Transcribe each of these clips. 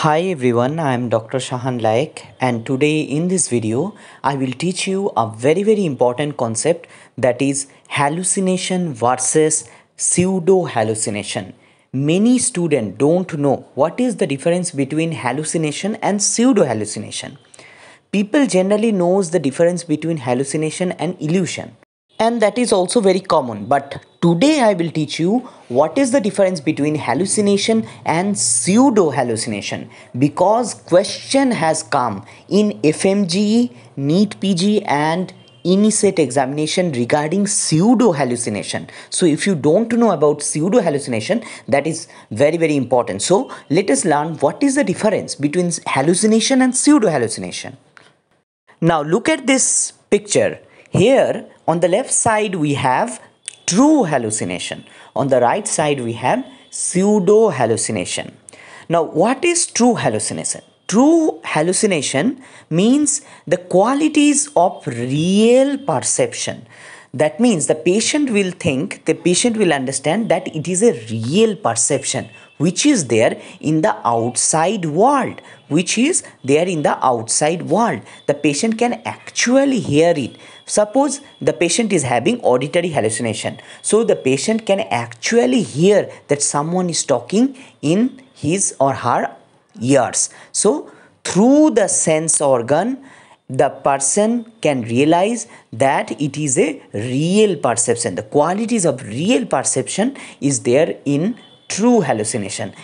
Hi everyone, I am Dr. Shahan Layek and today in this video I will teach you a very very important concept that is hallucination versus pseudo hallucination. Many students don't know what is the difference between hallucination and pseudo hallucination. People generally knows the difference between hallucination and illusion and that is also very common. But today i will teach you what is the difference between hallucination and pseudo hallucination because question has come in fmge NEET PG and INICET examination regarding pseudo hallucination so if you don't know about pseudo hallucination that is very very important. So let us learn what is the difference between hallucination and pseudo hallucination now look at this picture here on the left side we have true hallucination. On the right side we have pseudo hallucination. Now what is true hallucination? True hallucination means the qualities of real perception. That means the patient will think, the patient will understand that it is a real perception which is there in the outside world which is there in the outside world the patient can actually hear it suppose the patient is having auditory hallucination. So the patient can actually hear that someone is talking in his or her ears. So through the sense organ the person can realize that it is a real perception. The qualities of real perception is there in true hallucination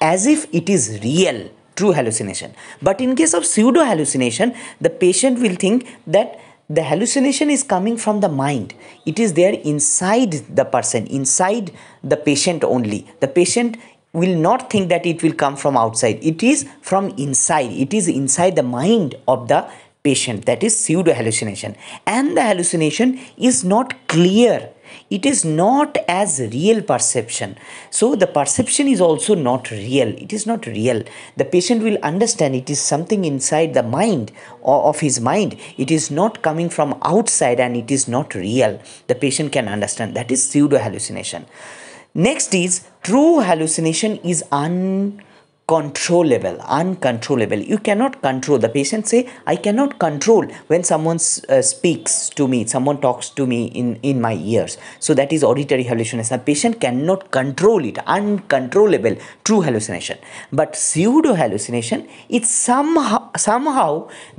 as if it is real true hallucination. But in case of pseudo hallucination the patient will think that the hallucination is coming from the mind. It is there inside the person inside the patient only. The patient will not think that it will come from outside. It is from inside. It is inside the mind of the patient. That is pseudo hallucination and the hallucination is not clear it is not as real perception. So the perception is also not real. It is not real. The patient will understand it is something inside the mind or of his mind. It is not coming from outside and it is not real. The patient can understand. That is pseudo hallucination next is true hallucination is un controllable uncontrollable. You cannot control. The patient say i cannot control when someone uh, speaks to me someone talks to me in in my ears. So that is auditory hallucination. The patient cannot control it. Uncontrollable. True hallucination. But pseudo hallucination it's somehow somehow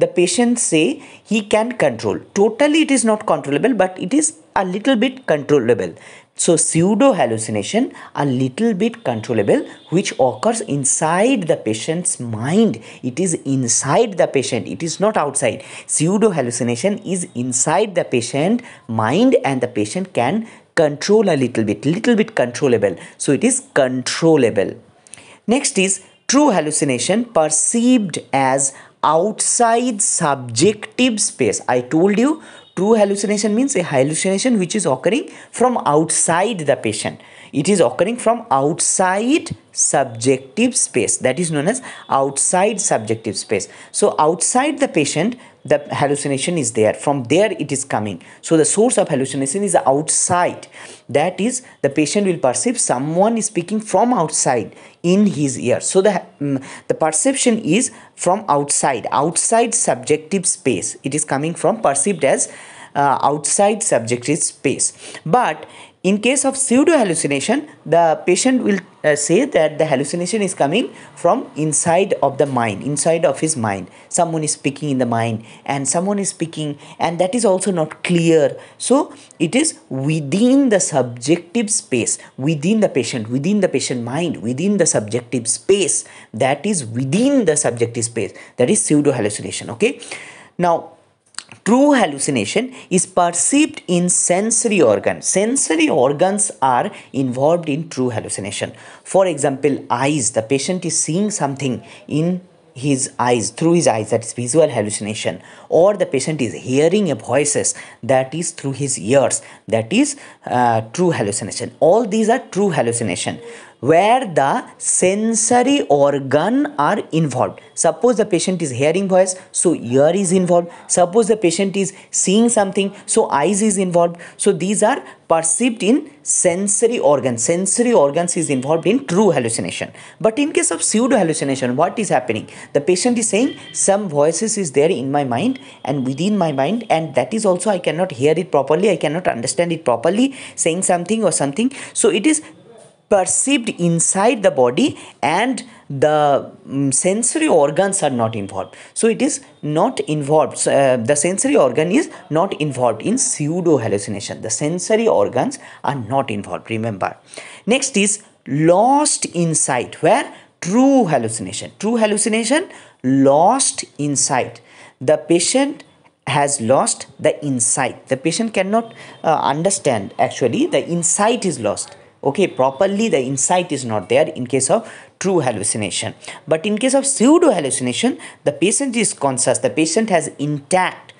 the patient say he can control. Totally it is not controllable but it is a little bit controllable so pseudo hallucination a little bit controllable which occurs inside the patient's mind. It is inside the patient. It is not outside. Pseudo hallucination is inside the patient mind and the patient can control a little bit, little bit controllable. So it is controllable. Next is true hallucination perceived as outside subjective space. I told you True hallucination means a hallucination which is occurring from outside the patient. It is occurring from outside subjective space. That is known as outside subjective space. So outside the patient the hallucination is there. From there it is coming. So the source of hallucination is outside. That is the patient will perceive someone is speaking from outside in his ear. So the um, the perception is from outside outside subjective space. It is coming from perceived as uh, outside subjective space but in case of pseudo hallucination, the patient will uh, say that the hallucination is coming from inside of the mind, inside of his mind. Someone is speaking in the mind and someone is speaking and that is also not clear. So it is within the subjective space, within the patient, within the patient mind, within the subjective space that is within the subjective space. That is pseudo hallucination. Okay. Now True hallucination is perceived in sensory organs. Sensory organs are involved in true hallucination. For example, eyes. The patient is seeing something in his eyes through his eyes that is visual hallucination or the patient is hearing a voices that is through his ears that is uh, true hallucination all these are true hallucination where the sensory organ are involved. Suppose the patient is hearing voice so ear is involved. Suppose the patient is seeing something so eyes is involved. So these are perceived in sensory organs sensory organs is involved in true hallucination. But in case of pseudo hallucination what is happening? The patient is saying some voices is there in my mind and within my mind and that is also i cannot hear it properly i cannot understand it properly saying something or something. So it is perceived inside the body and the um, sensory organs are not involved. So it is not involved. So, uh, the sensory organ is not involved in pseudo hallucination the sensory organs are not involved remember. Next is lost insight where? True hallucination. True hallucination lost insight. The patient has lost the insight. The patient cannot uh, understand actually the insight is lost okay properly the insight is not there in case of true hallucination. But in case of pseudo hallucination the patient is conscious. The patient has intact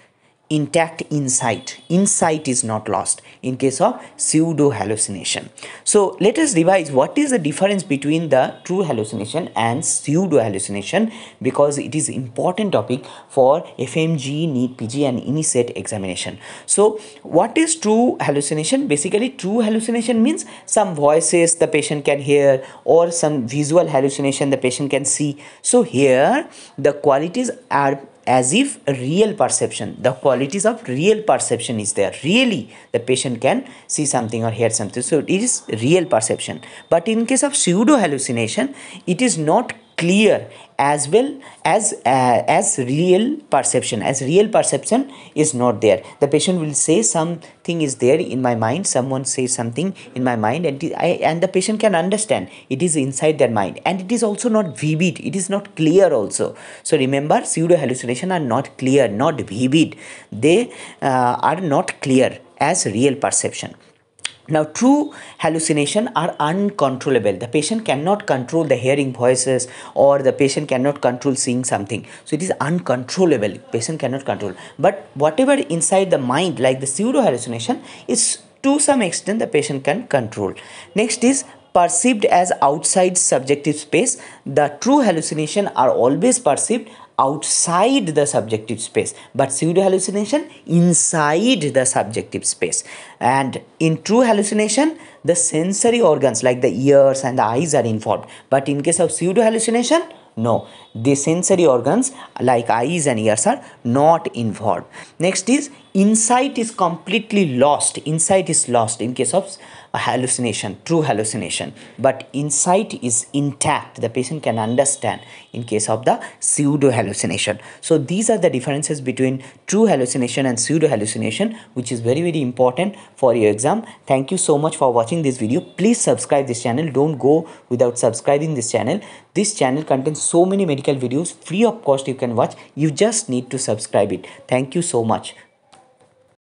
intact insight. Insight is not lost in case of pseudo hallucination. So let us revise what is the difference between the true hallucination and pseudo hallucination because it is important topic for FMG, NEET, PG and INICET examination. So what is true hallucination? Basically true hallucination means some voices the patient can hear or some visual hallucination the patient can see. So here the qualities are as if real perception the qualities of real perception is there. Really the patient can see something or hear something. So it is real perception. But in case of pseudo hallucination it is not clear as well as uh, as real perception. As real perception is not there. The patient will say something is there in my mind. Someone says something in my mind and I, and the patient can understand. It is inside their mind. And it is also not vivid. It is not clear also. So remember pseudo hallucination are not clear not vivid. They uh, are not clear as real perception now, true hallucination are uncontrollable. The patient cannot control the hearing voices or the patient cannot control seeing something. So, it is uncontrollable. Patient cannot control. But whatever inside the mind, like the pseudo hallucination, is to some extent the patient can control. Next is perceived as outside subjective space. The true hallucination are always perceived outside the subjective space but pseudo hallucination inside the subjective space. And in true hallucination the sensory organs like the ears and the eyes are involved. But in case of pseudo hallucination no the sensory organs like eyes and ears are not involved. Next is insight is completely lost. Insight is lost in case of a hallucination true hallucination. But insight is intact. The patient can understand in case of the pseudo hallucination. So these are the differences between true hallucination and pseudo hallucination which is very very important for your exam. Thank you so much for watching this video. Please subscribe this channel. Don't go without subscribing this channel. This channel contains so many medical videos. Free of cost you can watch. You just need to subscribe it. Thank you so much